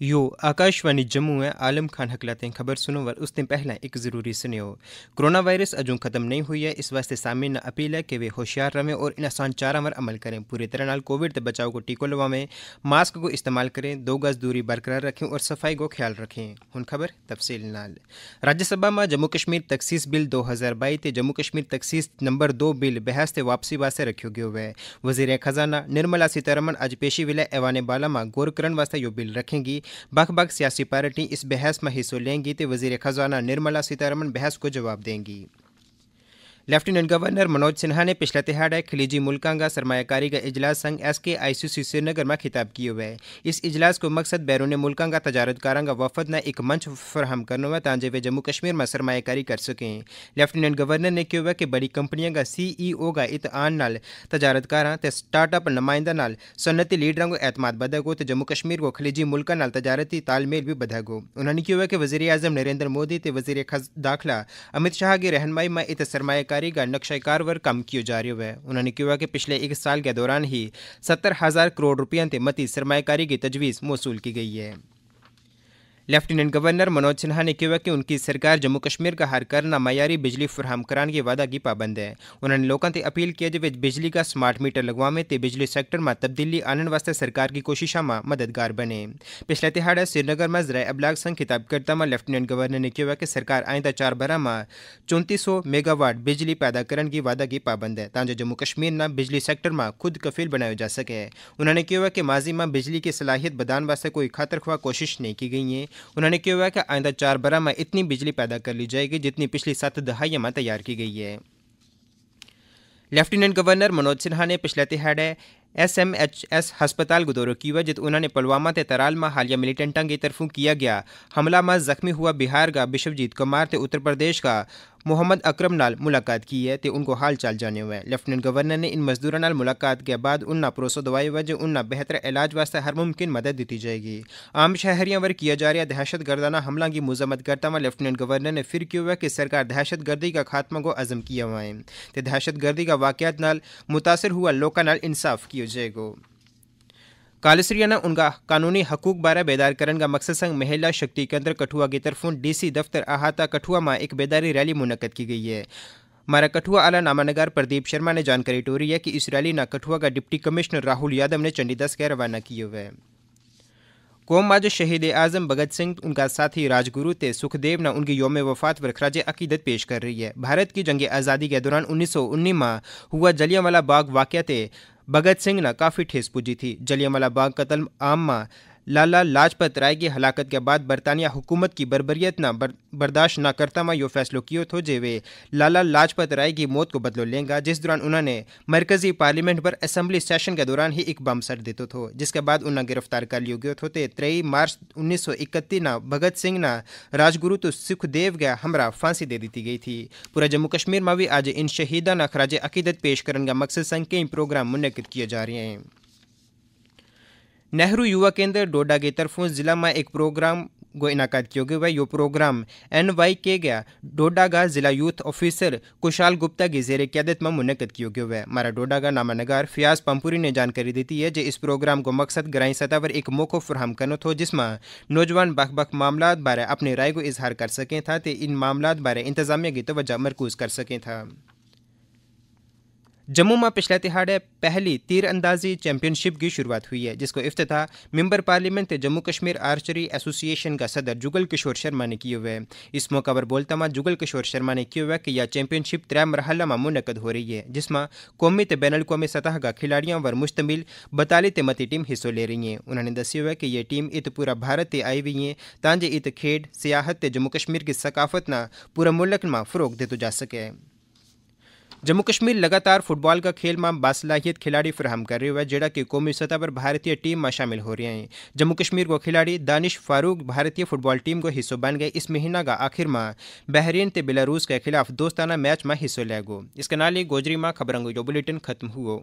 यो आकाशवाणी जम्मू है आलम खान हकलाते हैं खबर सुनो वर उस दिन पहला एक ज़रूरी सुनियो। कोरोना वायरस अजू ख़त्म नहीं हुई है, इस वास्ते सामने न अपील है कि वे होशियार रहें और इन आसान चारा पर अमल करें। पूरी तरह नाल कोविड से बचाव को टीको लवावें मास्क को इस्तेमाल करें, दो गज दूरी बरकरार रखें और सफ़ाई को ख्याल रखें। हूँ खबर तफसील नाल। राज्यसभा में जम्मू कश्मीर तखसीस बिल दो हज़ार बाई ते जम्मू कश्मीर तखसीस नंबर दो बिल बहस से वापसी वास्ते रखियो गयो है। वज़ीर खजाना निर्मला सीतारमन अज पेशी विलय एवाने बाला में गौर करने वास्ते यो बिल रखेंगी। बख बख सियासी पार्टी इस बहस में हिस्सों लेंगी तो वज़ीर खजाना निर्मला सीतारमन बहस को जवाब देंगी। लेफ्टिनेंट गवर्नर मनोज सिन्हा ने पिछले तिहाड़े खलीजी मुल्कों का सरमाकारी का इजलास संघ एस के आई सी सी श्रीनगर में खिताब किए हुए इस इजलास को मकसद बैरून मुल्कों का तजारतकारों का वफद ने एक मंच फराहम करना हुआ ताजे वे जम्मू कश्मीर में सरमाकारी कर सकें। लेफ्टिनेंट गवर्नर ने कहा कि बड़ी कंपनियों का सी ई ओ का इतआन तजारतकारा तो स्टार्टअप नुमाइंदा सन्नती लीडरों को एतमाद बधेगो तो जम्मू कश्मीर को खलीजी मुल्कों तजारती तालमेल भी बधेगो। उन्होंने कहा कि वजी अजम नरेंद्र मोदी तो वज़ीर दाखिला अमित शाह की रहनमाई में इत सरमाकारी सरकारी का नक्शाकार वर कम किया जा रहा है। उन्होंने कहा कि पिछले एक साल के दौरान ही सत्तर हज़ार करोड़ रुपये से मती सरमाकारी की तजवीज़ मौसू की गई है। लेफ्टिनेंट गवर्नर मनोज सिन्हा ने कहा कि उनकी सरकार जम्मू कश्मीर का हर करना, मयारी, बिजली फराहम कराने के वादा की पाबंद है। उन्होंने लोगों से अपील की जो बिजली का स्मार्ट मीटर लगवावे तो बिजली सेक्टर में तब्दीली आने वास्ते सरकार की कोशिशों में मददगार बने। पिछले तिहाड़ा श्रीनगर में जरा अबलाग संघ खिताब करता में लेफ्टिनेंट गवर्नर ने कहा कि सरकार आइंदा चार बरह में चौंतीस सौ मेगावाट बिजली पैदा करने की वादा की पाबंद है ताकि जम्मू कश्मीर न बिजली सेक्टर में खुद कफील बनाया जा सके। उन्होंने कहा कि माजी में बिजली की सलाहियत बदान वास्ते कोई खातर खुआ कोशिश नहीं की गई है। उन्होंने कहा कि आइंदा चार बरह में इतनी बिजली पैदा कर ली जाएगी जितनी पिछली सात दहाइयों में तैयार की गई है। लेफ्टिनेंट गवर्नर मनोज सिन्हा ने पिछले तिहाड़े एस एम एच एस हस्पताल को दौरा किया जित उन्होंने पुलवामा ते तराल में हालिया मिलिटेंटा की तरफों किया गया। हमला में जख्मी हुआ बिहार का विश्वजीत कुमार ते उत्तर प्रदेश का मोहम्मद अकरम नाल मुलाकात की है तो उनको हाल चाल जाने हुए लेफ्टिनेंट गवर्नर ने इन मजदूरों नाल मुलाकात के बाद उन्ना भरोसा दवाई जो उन्ना बेहतर इलाज वास्ते हर मुमकिन मदद दी जाएगी। आम शहरियों पर किया जा रहा दहशत गर्दाना हमला की मजम्मत करता हुआ लेफ्टिनेंट गवर्नर ने फिर किया हुआ कि सरकार दहशत का खात्मा को अज़म किया हुआ है। तो दहशत का वाक़ात नाल मुतासर हुआ लोगों इंसाफ किया जाएगा। कालसरिया ने उनका कानूनी हकूक बारे बेदार करने का मकसद संग महिला शक्ति केंद्र कठुआ की तरफों डीसी दफ्तर अहाता कठुआ में एक बेदारी रैली मुनद की गई है। मारा कठुआ आला नामानगर प्रदीप शर्मा ने जानकारी टोरी है कि इस रैली ना कठुआ का डिप्टी कमिश्नर राहुल यादव ने चंडीदस के रवाना किए हुए कौम आज शहीद आज़म भगत सिंह, उनका साथी राजगुरु ते सुखदेव ने उनकी योम वफात पर खराज अकीदत पेश कर रही है। भारत की जंग आज़ादी के दौरान उन्नीस सौ उन्नीस में हुआ जलियांवाला बाग वाक़ भगत सिंह ने काफ़ी ठेस पूजी थी। जलियांवाला बाग कतल आम में लाला लाजपत राय की हलाकत के बाद बरतानिया हुकूमत की बरबरीत न बर, बर्दाश्त न करता में यो फैसलो कियो थो जे वे लाला लाजपत राय की मौत को बदलो लेंगा जिस दौरान उन्होंने मरकजी पार्लियामेंट पर असम्बली सेशन के दौरान ही एक बम सर देते थो जिसके बाद उन्हें गिरफ़्तार कर लियो गयो थो। ते त्रेई मार्च उन्नीस सौ इकतीस न भगत सिंह न राजगुरु तो सुखदेव गया हमरा फांसी दे दी गई थी। पूरा जम्मू कश्मीर में भी आज इन शहीदा न खराज अकीदत पेश करने का मकसद संग कई प्रोग्राम मुनद किए जा रहे हैं। नेहरू युवा केंद्र डोडा की तरफों जिला में एक प्रोग्राम को इनका किया गया। यो प्रोग्राम एन वाई के गया। डोडा का जिला यूथ ऑफिसर कुशाल गुप्ता की जेर क्यादत में मुनद किया गया। है मारा डोडा का नामानगार फियाज पंपुरी ने जानकारी दी है जो इस प्रोग्राम को मकसद ग्राई सतह पर एक मौको फरहम करना था, जिसमें नौजवान बख बख मामला बारे अपने राय को इजहार कर सकें था तो इन मामला बारे इंतजामिया की तवज्जो मरकूज कर सकें था। जम्मू में पिछले तिहाड़े पहली तीर अंदाजी चैंपियनशिप की शुरुआत हुई है, जिसको अफ्ताह member parliament Jammu Kashmir archery association का सदर जुगल किशोर शर्मा ने किए हुए इस मौका पर बोलता हुआ जुगल किशोर शर्मा ने किया हुआ कि यह चैंपियनशिप त्रै मरहला में मुनद हो रही है, जिसमें कौमी तो बैन अवी सतह का खिलाड़ियों वर मुश्तमिल बताली मती टीम हिस्सों ले रही हैं। उन्होंने दसिया हुआ कि यह टीम इत पूरा भारत से आई हुई है ताकि इत खेड, सियाहत जम्मू कश्मीर की सकाफत न पूरा मुल्क में फरोग दिता जा सके। जम्मू कश्मीर लगातार फुटबॉल का खेल में बासलाहियत खिलाड़ी फ्राहम कर रहे हुए जेड़ा कि कौमी सतह पर भारतीय टीम में शामिल हो रहे हैं। जम्मू कश्मीर को खिलाड़ी दानिश फारूक भारतीय फुटबॉल टीम को हिस्सों बन गए। इस महीना का आखिर में बहरीन ते बेलारूस के खिलाफ दोस्ताना मैच में हिस्सों लेगो इसके नाल ही गोजरी में खबरों बुलेटिन खत्म हुआ